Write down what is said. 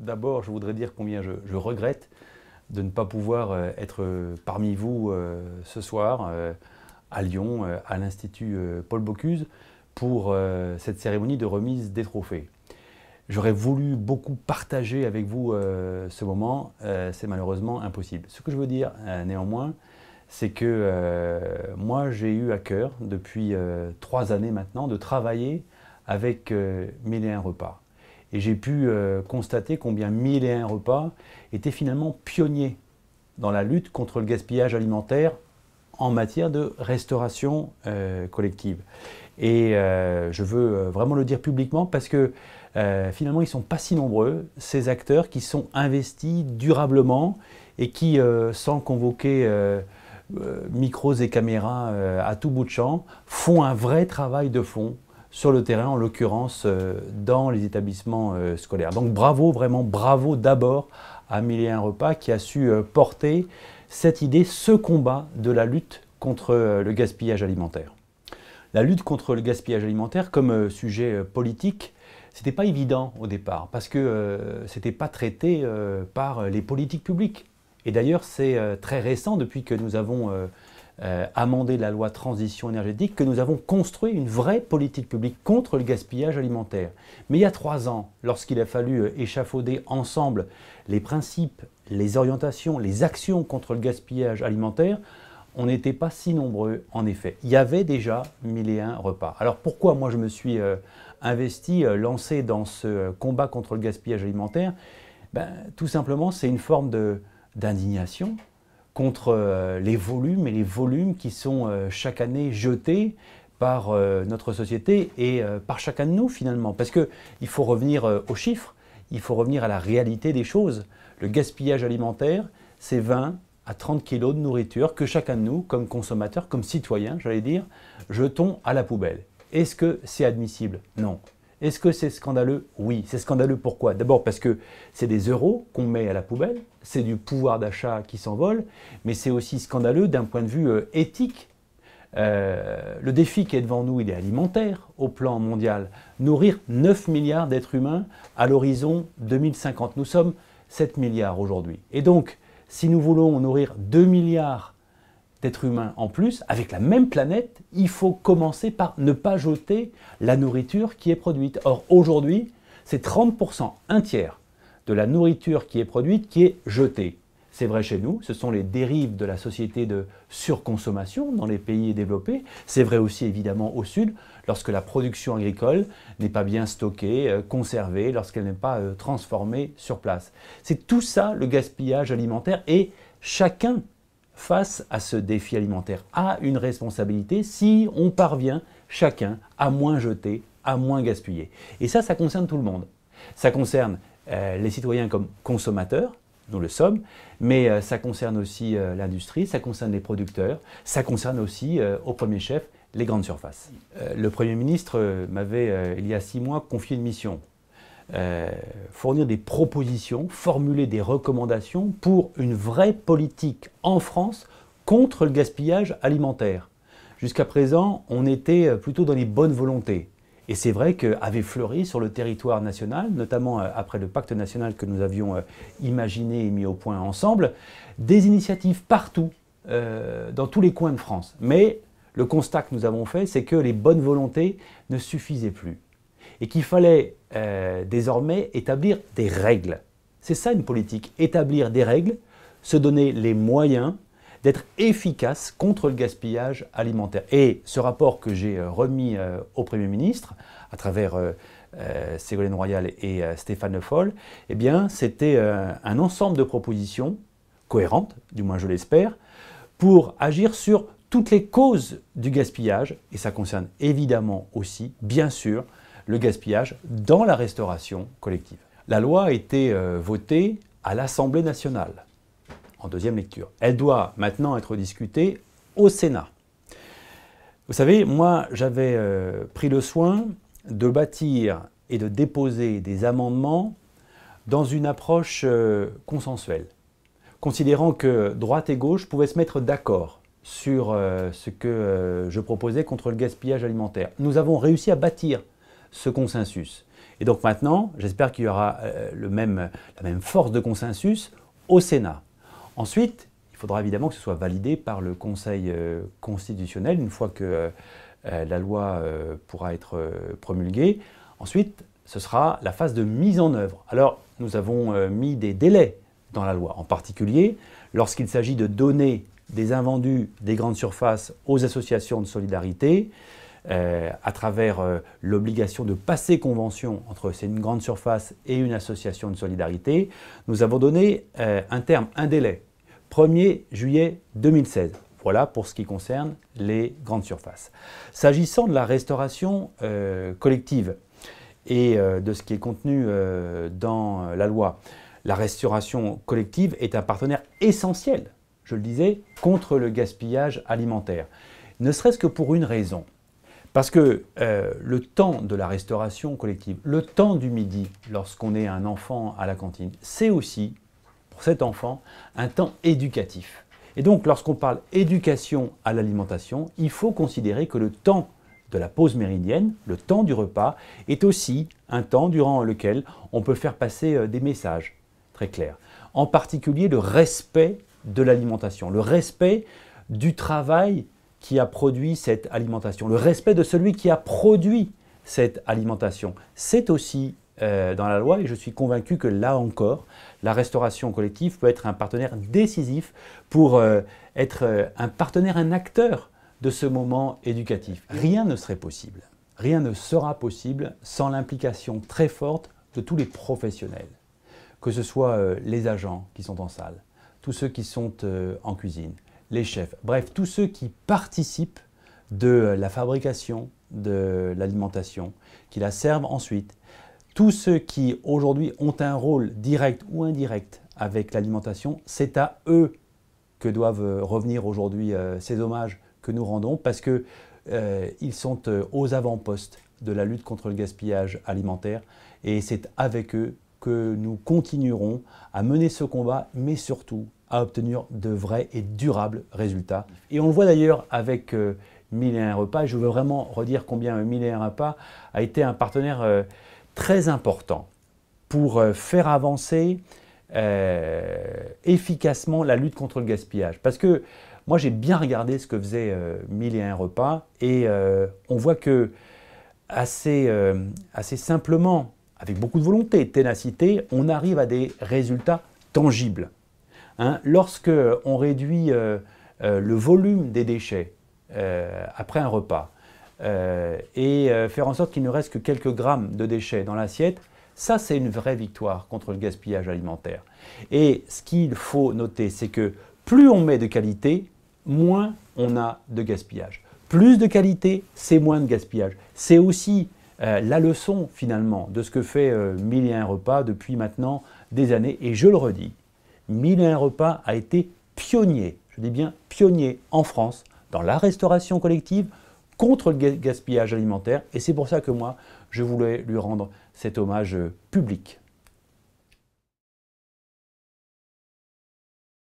D'abord, je voudrais dire combien je, regrette de ne pas pouvoir euh, être parmi vous euh, ce soir euh, à Lyon, à l'Institut Paul Bocuse, pour cette cérémonie de remise des trophées. J'aurais voulu beaucoup partager avec vous ce moment, c'est malheureusement impossible. Ce que je veux dire néanmoins, c'est que moi j'ai eu à cœur depuis trois années maintenant de travailler avec un repas. Et j'ai pu euh, constater combien Mille et un repas étaient finalement pionniers dans la lutte contre le gaspillage alimentaire en matière de restauration euh, collective. Et euh, je veux vraiment le dire publiquement parce que finalement, ils ne sont pas si nombreux, ces acteurs qui sont investis durablement et qui, sans convoquer micros et caméras à tout bout de champ, font un vrai travail de fond sur le terrain, en l'occurrence euh, dans les établissements euh, scolaires. Donc bravo, vraiment bravo d'abord à Milien Repas qui a su euh, porter cette idée, ce combat de la lutte contre le gaspillage alimentaire. La lutte contre le gaspillage alimentaire comme sujet politique, c'était pas évident au départ parce que ce n'était pas traité par les politiques publiques. Et d'ailleurs, c'est très récent depuis que nous avons euh, amendé la loi transition énergétique que nous avons construit une vraie politique publique contre le gaspillage alimentaire. Mais il y a trois ans, lorsqu'il a fallu euh, échafauder ensemble les principes, les orientations, les actions contre le gaspillage alimentaire, on n'était pas si nombreux en effet. Il y avait déjà mille et un repas. Alors pourquoi moi je me suis euh, investi, lancé dans ce combat contre le gaspillage alimentaire? Ben, Tout simplement c'est une forme d'indignation, contre euh, les volumes et les volumes qui sont euh, chaque année jetés par euh, notre société et par chacun de nous finalement. Parce qu'il faut revenir aux chiffres, il faut revenir à la réalité des choses. Le gaspillage alimentaire, c'est 20 à 30 kilos de nourriture que chacun de nous, comme consommateur, comme citoyen, j'allais dire, jetons à la poubelle. Est-ce que c'est admissible? Non. Est-ce que c'est scandaleux Oui, c'est scandaleux pourquoi? D'abord parce que c'est des euros qu'on met à la poubelle, c'est du pouvoir d'achat qui s'envole, mais c'est aussi scandaleux d'un point de vue euh, éthique. Euh, le défi qui est devant nous, il est alimentaire au plan mondial. Nourrir 9 milliards d'êtres humains à l'horizon 2050. Nous sommes 7 milliards aujourd'hui. Et donc, si nous voulons nourrir 2 milliards d'êtres humains en plus, avec la même planète, il faut commencer par ne pas jeter la nourriture qui est produite. Or, aujourd'hui, c'est 30%, un tiers de la nourriture qui est produite qui est jetée. C'est vrai chez nous, ce sont les dérives de la société de surconsommation dans les pays développés. C'est vrai aussi évidemment au sud, lorsque la production agricole n'est pas bien stockée, euh, conservée, lorsqu'elle n'est pas euh, transformée sur place. C'est tout ça le gaspillage alimentaire et chacun face à ce défi alimentaire a une responsabilité si on parvient chacun à moins jeter, à moins gaspiller. Et ça, ça concerne tout le monde. Ça concerne euh, les citoyens comme consommateurs, nous le sommes, mais euh, ça concerne aussi euh, l'industrie, ça concerne les producteurs, ça concerne aussi, au premier chef, les grandes surfaces. le Premier ministre m'avait, il y a six mois, confié une mission euh, fournir des propositions, formuler des recommandations pour une vraie politique en France contre le gaspillage alimentaire. Jusqu'à présent, on était euh, plutôt dans les bonnes volontés. Et c'est vrai qu'avait fleuri sur le territoire national, notamment euh, après le pacte national que nous avions imaginé et mis au point ensemble, des initiatives partout, dans tous les coins de France. Mais le constat que nous avons fait, c'est que les bonnes volontés ne suffisaient plus et qu'il fallait euh, désormais établir des règles. C'est ça une politique, établir des règles, se donner les moyens d'être efficace contre le gaspillage alimentaire. Et ce rapport que j'ai euh, remis euh, au Premier ministre, à travers Ségolène Royal et Stéphane Le Foll, eh bien, c'était un ensemble de propositions cohérentes, du moins je l'espère, pour agir sur toutes les causes du gaspillage, et ça concerne évidemment aussi, bien sûr, le gaspillage dans la restauration collective. La loi a été euh, votée à l'Assemblée nationale en deuxième lecture. Elle doit maintenant être discutée au Sénat. Vous savez, moi j'avais euh, pris le soin de bâtir et de déposer des amendements dans une approche euh, consensuelle, considérant que droite et gauche pouvaient se mettre d'accord sur ce que je proposais contre le gaspillage alimentaire. Nous avons réussi à bâtir ce consensus. Et donc maintenant, j'espère qu'il y aura le même, la même force de consensus au Sénat. Ensuite, il faudra évidemment que ce soit validé par le Conseil constitutionnel une fois que la loi pourra être promulguée. Ensuite, ce sera la phase de mise en œuvre. Alors, nous avons euh, mis des délais dans la loi, en particulier lorsqu'il s'agit de donner des invendus des grandes surfaces aux associations de solidarité, euh, à travers euh, l'obligation de passer convention entre une grande surface et une association de solidarité, nous avons donné un terme, un délai, 1er juillet 2016. Voilà pour ce qui concerne les grandes surfaces. S'agissant de la restauration collective, et euh, de ce qui est contenu euh, dans euh, la loi. La restauration collective est un partenaire essentiel, je le disais, contre le gaspillage alimentaire. Ne serait-ce que pour une raison. Parce que le temps de la restauration collective, le temps du midi, lorsqu'on est un enfant à la cantine, c'est aussi, pour cet enfant, un temps éducatif. Et donc, lorsqu'on parle éducation à l'alimentation, il faut considérer que le temps de la pause méridienne, le temps du repas, est aussi un temps durant lequel on peut faire passer euh, des messages très clairs. En particulier le respect de l'alimentation, le respect du travail qui a produit cette alimentation, le respect de celui qui a produit cette alimentation. C'est aussi euh, dans la loi et je suis convaincu que là encore, la restauration collective peut être un partenaire décisif pour euh, être un partenaire, un acteur de ce moment éducatif. Rien ne serait possible, rien ne sera possible sans l'implication très forte de tous les professionnels, que ce soit euh, les agents qui sont en salle, tous ceux qui sont euh, en cuisine, les chefs, bref, tous ceux qui participent de la fabrication de l'alimentation, qui la servent ensuite, tous ceux qui aujourd'hui ont un rôle direct ou indirect avec l'alimentation, c'est à eux que doivent euh, revenir aujourd'hui ces hommages que nous rendons parce qu'ils euh, sont euh, aux avant-postes de la lutte contre le gaspillage alimentaire et c'est avec eux que nous continuerons à mener ce combat, mais surtout à obtenir de vrais et durables résultats. Et on le voit d'ailleurs avec euh, Mille et un repas, et je veux vraiment redire combien Mille et un repas a été un partenaire très important pour faire avancer efficacement la lutte contre le gaspillage. Parce que moi, j'ai bien regardé ce que faisait euh, Mille et un repas et euh, on voit que assez, euh, assez simplement, avec beaucoup de volonté, ténacité, on arrive à des résultats tangibles. Hein. Lorsque on réduit le volume des déchets après un repas et faire en sorte qu'il ne reste que quelques grammes de déchets dans l'assiette, ça, c'est une vraie victoire contre le gaspillage alimentaire. Et ce qu'il faut noter, c'est que plus on met de qualité, moins on a de gaspillage. Plus de qualité, c'est moins de gaspillage. C'est aussi euh, la leçon finalement de ce que fait euh, Mille et un repas depuis maintenant des années. Et je le redis, Mille et un repas a été pionnier, je dis bien pionnier en France dans la restauration collective contre le gaspillage alimentaire. Et c'est pour ça que moi, je voulais lui rendre cet hommage euh, public.